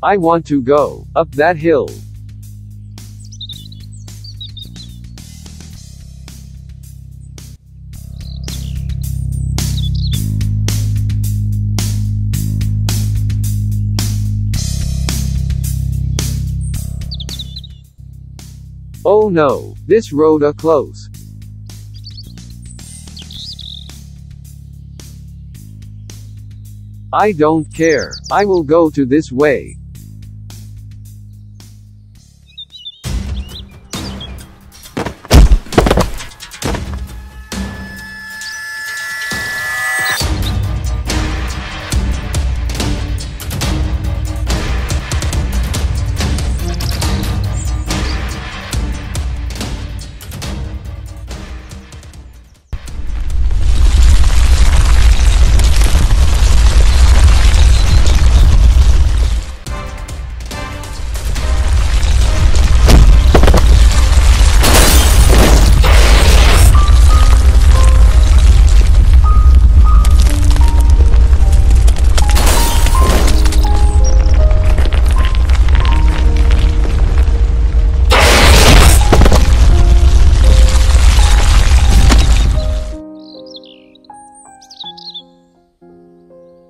I want to go up that hill. Oh no, this road a close. I don't care, I will go to this way.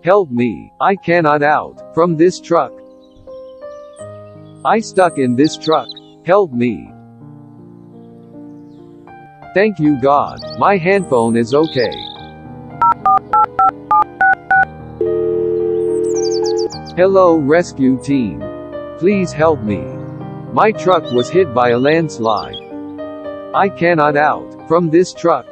Help me, I cannot out from this truck. I stuck in this truck. Help me. Thank you God, my handphone is okay. Hello rescue team. Please help me. My truck was hit by a landslide. I cannot out from this truck.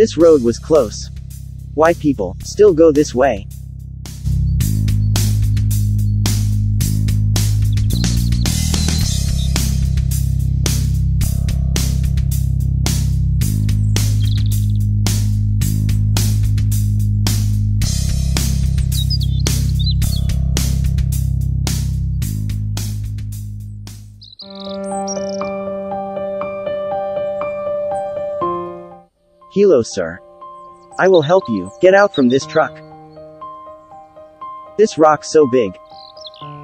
This road was close. Why people still go this way? Hello sir. I will help you, get out from this truck. This rock's so big.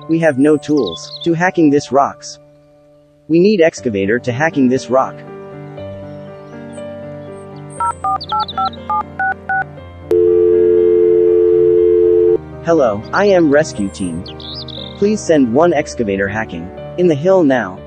We have no tools, to hacking this rocks. We need excavator to hacking this rock. Hello, I am rescue team. Please send one excavator hacking. In the hill now.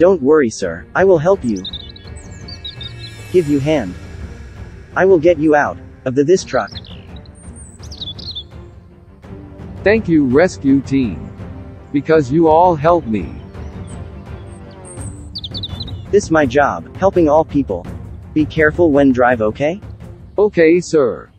Don't worry sir, I will help you. Give you hand. I will get you out of the this truck. Thank you rescue team. Because you all helped me. This my job, helping all people. Be careful when drive okay? Okay sir.